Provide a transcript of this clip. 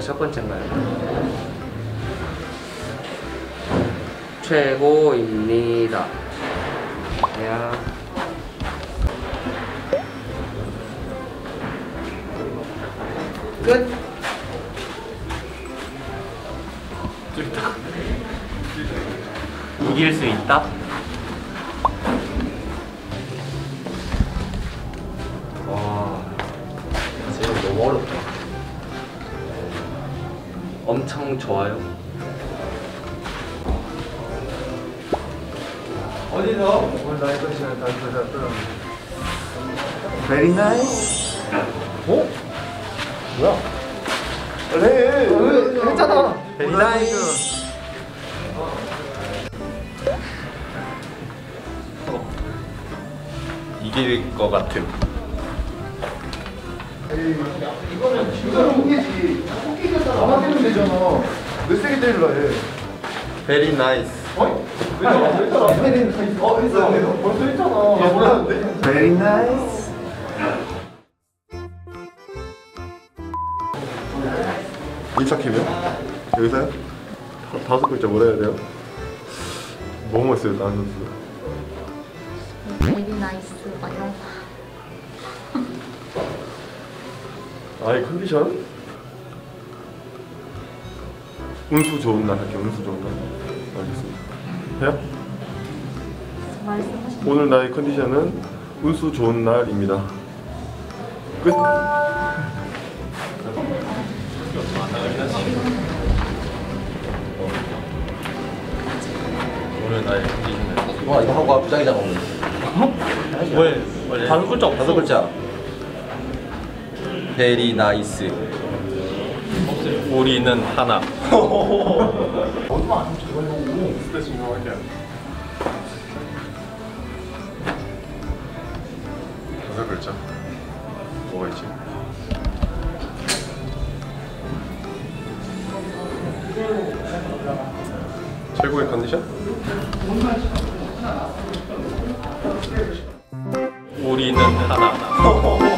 자, 첫 번째인가요? 최고입니다. 야. 끝. 이길 수 있다? 와, 지금 너무 어렵다. 엄청 좋아요. 어디서? 오늘 나이 것이랑 다 Very nice. 어? 뭐야? 그래. 했잖아. Very nice. 이길 것 같은. 이거는 이거는 호기지. 호기가 나만 때면 되잖아. 왜 세게 때리려 해? Very nice. 어? 했잖아. 했잖아. 어, 했어. 벌써 했잖아. 나 몰랐는데. Very nice. 인착키면 여기서요? 다, 다섯 글자 뭐라 해야 돼요? 뭐뭐 있어요 다른 선수 very nice 막 이런 거. 아이 컨디션? 운수 좋은 날 할게요. 운수 좋은 날. 알겠습니다. 해요? 말씀하신 오늘 나의 컨디션은 운수 좋은 날입니다. 끝. 오늘 나의 컨디션은 와 이거 하고 부장이 작업 왜? 원래 다섯 글자 없어. 다섯 글자. very nice 우리는 하나. 다섯 글자 뭐가 있지? 최고의 컨디션? 우리는 하나.